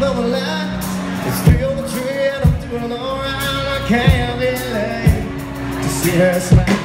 though the the I'm doing alright, I can't be to see her smile.